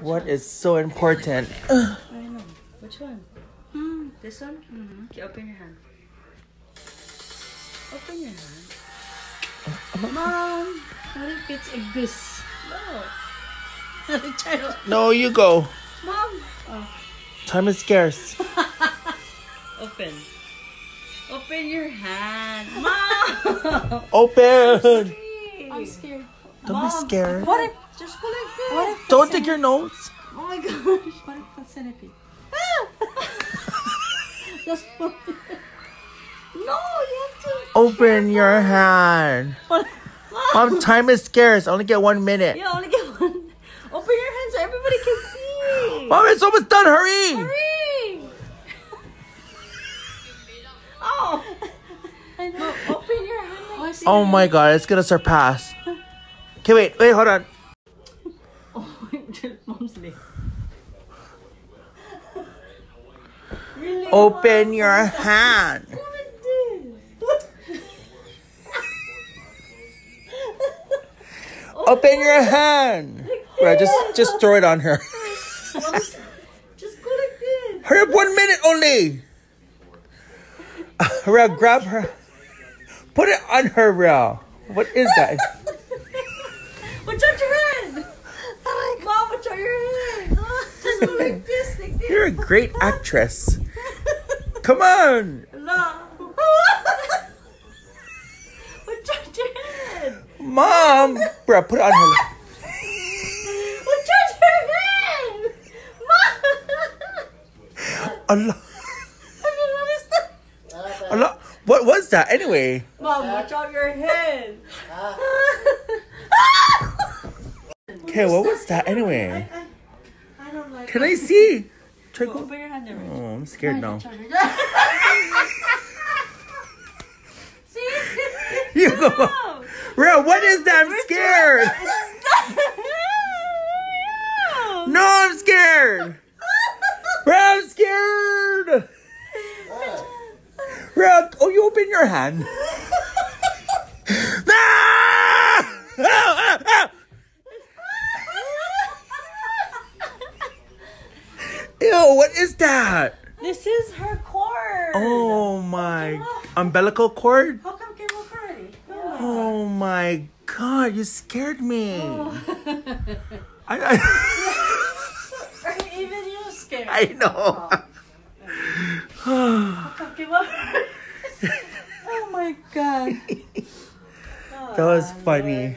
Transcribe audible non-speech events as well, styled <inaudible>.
What is so important? I know. Which one? This one? Mm-hmm. Okay, open your hand. Open your hand. Mom, what if it's a goose? No. Child. No, you go. Mom. Oh, Time is scarce. <laughs> open. Open your hand. Mom. Open. I'm scared. Don't be scared. What if, just go like this. What if, Don't take your notes. oh my gosh. What if the centipede? <laughs> just no, you have to. Open your hand. Mom. Mom, time is scarce. I only get one minute. You only get one. Open your hand so everybody can see. Mom, it's almost done. Hurry. Hurry! Oh! I know. Open your hand like. Oh, oh my god, it's gonna surpass. Okay, wait, wait, hold on. Oh mom's late. Really? Open your hand. Go like this. Open your hand. Right, just just throw it on her. <laughs> Just go like this. Hurry up, one minute only. <laughs> Real, grab her. Put it on her, Real. What is that? Watch out your hand. Mom, watch out your hand. Just go like this, like this. You're a great actress. Come on. <laughs> Watch your hand. Mom. Bro, put it on her. Out your hand. Mom. Allah. That? Allah. What was that anyway? Mom, watch out your head. Okay, what was that anyway? I don't like Can I see? Oh, try go. Open your hand there. Oh, I'm scared now. See? <laughs> You go. No. Real, what is that? I'm scared. <laughs> No, I'm scared. Real, I'm scared. <laughs> Real, oh, you open your hand. Ew, what is that? This is her cord. Oh my umbilical cord? How come came off already? Oh my god, you scared me. Oh. I, I, <laughs> Even you scared. I know. Oh. How come came <laughs> off? oh my god. That was oh, funny.